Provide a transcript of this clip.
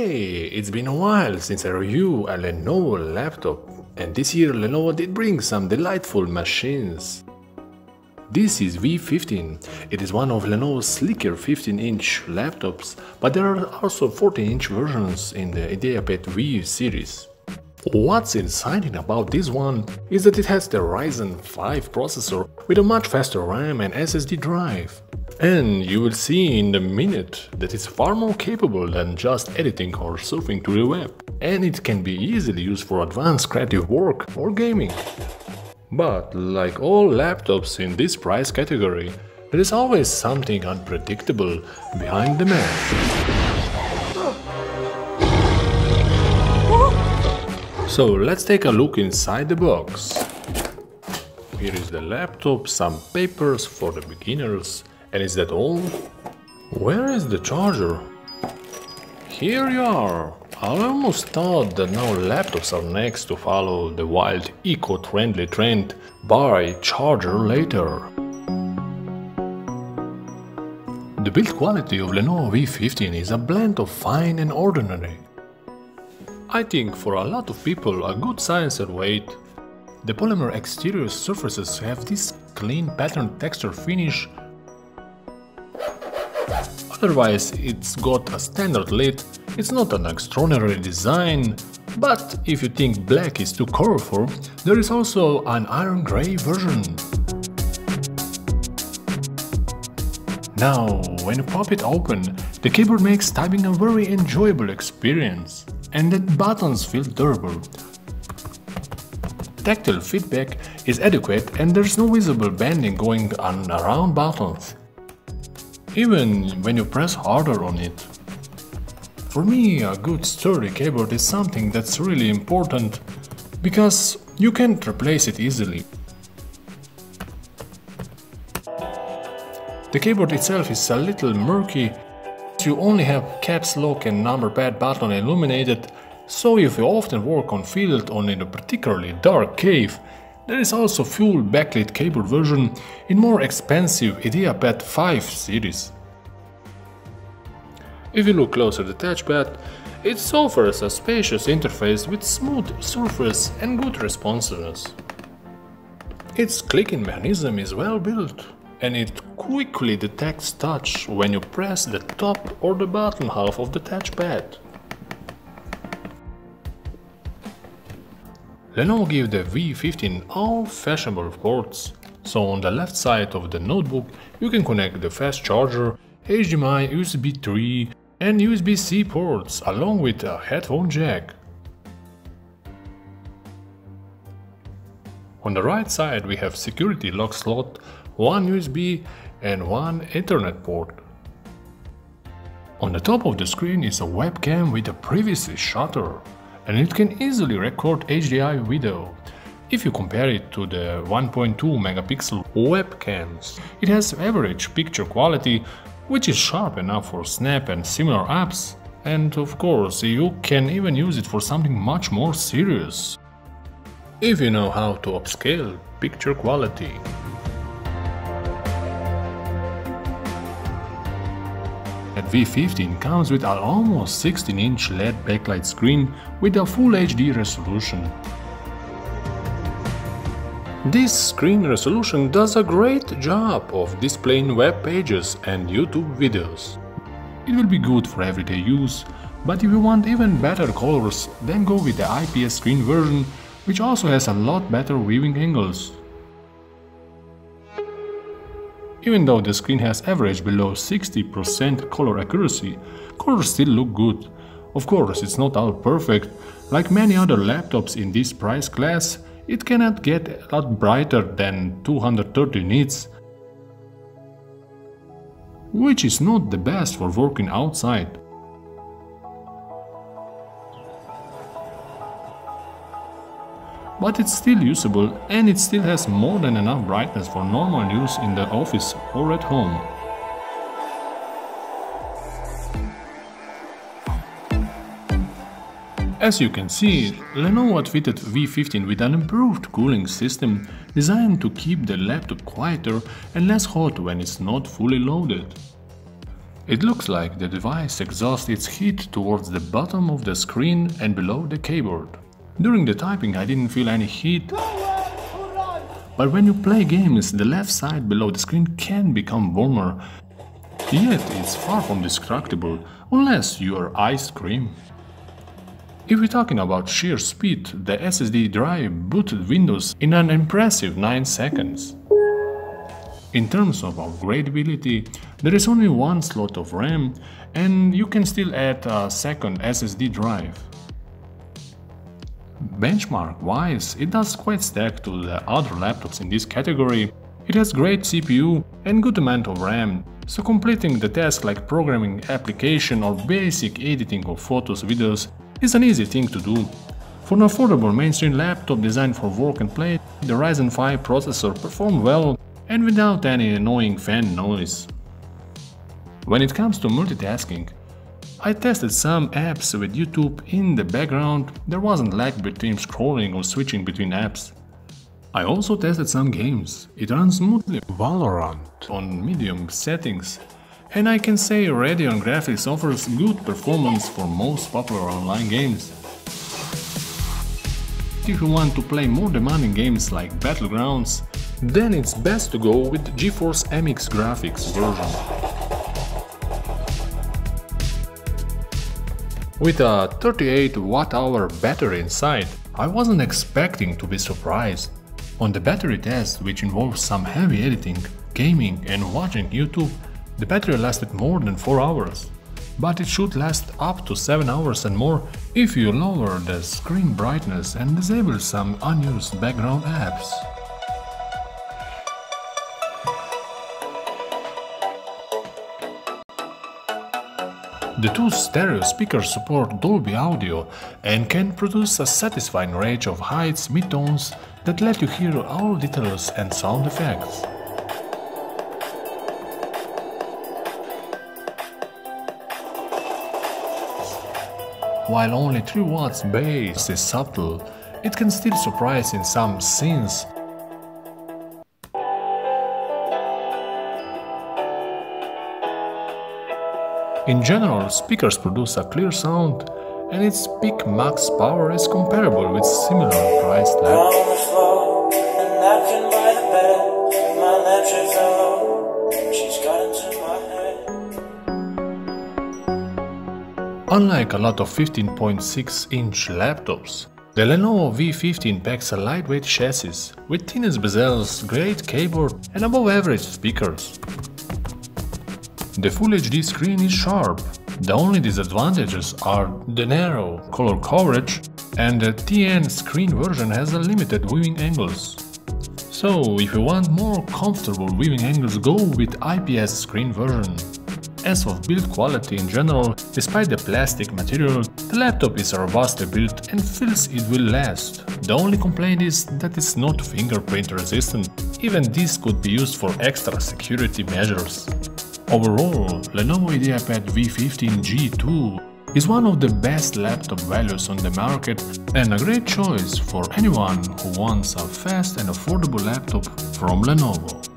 Okay, it's been a while since I reviewed a Lenovo laptop, and this year Lenovo did bring some delightful machines. This is V15. It is one of Lenovo's sleeker 15-inch laptops, but there are also 14-inch versions in the IdeaPad V series. What's exciting about this one is that it has the Ryzen 5 processor with a much faster RAM and SSD drive. And you will see in a minute that it's far more capable than just editing or surfing to the web. And it can be easily used for advanced creative work or gaming. But like all laptops in this price category, there is always something unpredictable behind the mask. So let's take a look inside the box. Here is the laptop, some papers for the beginners, and is that all? Where is the charger? Here you are! I almost thought that now laptops are next to follow the wild eco-friendly trend buy charger later. The build quality of Lenovo V15 is a blend of fine and ordinary. I think for a lot of people a good size and weight. The polymer exterior surfaces have this clean pattern texture finish Otherwise, it's got a standard lid, it's not an extraordinary design, but if you think black is too colorful, there is also an iron grey version. Now, when you pop it open, the keyboard makes typing a very enjoyable experience, and the buttons feel durable. Tactile feedback is adequate and there's no visible bending going on around buttons even when you press harder on it. For me, a good sturdy keyboard is something that's really important, because you can't replace it easily. The keyboard itself is a little murky, you only have caps lock and number pad button illuminated, so if you often work on field or in a particularly dark cave, there is also full backlit keyboard version in more expensive IdeaPad 5 series. If you look closer the touchpad, it offers a spacious interface with smooth surface and good responsiveness. Its clicking mechanism is well built, and it quickly detects touch when you press the top or the bottom half of the touchpad. Lenovo gave the V15 all fashionable ports, so on the left side of the notebook you can connect the fast charger, HDMI, USB 3 and USB-C ports along with a headphone jack. On the right side we have security lock slot, one USB and one Ethernet port. On the top of the screen is a webcam with a privacy shutter and it can easily record HDI video. If you compare it to the 1.2 megapixel webcams, it has average picture quality, which is sharp enough for Snap and similar apps, and of course you can even use it for something much more serious. If you know how to upscale picture quality. V15 comes with an almost 16-inch LED backlight screen with a Full HD resolution. This screen resolution does a great job of displaying web pages and YouTube videos. It will be good for everyday use, but if you want even better colors, then go with the IPS screen version, which also has a lot better viewing angles. Even though the screen has average below 60% color accuracy, colors still look good. Of course, it's not all perfect. Like many other laptops in this price class, it cannot get a lot brighter than 230 nits, which is not the best for working outside. But it's still usable and it still has more than enough brightness for normal use in the office or at home. As you can see, Lenovo outfitted V15 with an improved cooling system designed to keep the laptop quieter and less hot when it's not fully loaded. It looks like the device exhausts its heat towards the bottom of the screen and below the keyboard. During the typing I didn't feel any heat, but when you play games the left side below the screen can become warmer, yet it's far from destructible unless you are ice cream. If we're talking about sheer speed, the SSD drive booted Windows in an impressive 9 seconds. In terms of upgradability, there is only one slot of RAM and you can still add a second SSD drive. Benchmark-wise, it does quite stack to the other laptops in this category. It has great CPU and good amount of RAM, so completing the task like programming application or basic editing of photos videos is an easy thing to do. For an affordable mainstream laptop designed for work and play, the Ryzen 5 processor performed well and without any annoying fan noise. When it comes to multitasking, I tested some apps with YouTube in the background, there wasn't lag between scrolling or switching between apps. I also tested some games, it runs smoothly Valorant on medium settings and I can say Radeon Graphics offers good performance for most popular online games. If you want to play more demanding games like Battlegrounds, then it's best to go with GeForce MX graphics version. With a 38 watt-hour battery inside, I wasn't expecting to be surprised. On the battery test, which involves some heavy editing, gaming and watching YouTube, the battery lasted more than 4 hours, but it should last up to 7 hours and more if you lower the screen brightness and disable some unused background apps. The two stereo speakers support Dolby Audio and can produce a satisfying range of heights, midtones that let you hear all details and sound effects. While only 3 watts bass is subtle, it can still surprise in some scenes. In general, speakers produce a clear sound and its peak max power is comparable with similar priced laptops. Unlike a lot of 15.6-inch laptops, the Lenovo V15 packs a lightweight chassis with thinnest bezels, great keyboard and above-average speakers. The Full HD screen is sharp, the only disadvantages are the narrow color coverage and the TN screen version has a limited viewing angles. So if you want more comfortable viewing angles go with IPS screen version. As of build quality in general, despite the plastic material, the laptop is robustly built and feels it will last. The only complaint is that it's not fingerprint resistant, even this could be used for extra security measures. Overall, Lenovo IdeaPad V15 G2 is one of the best laptop values on the market and a great choice for anyone who wants a fast and affordable laptop from Lenovo.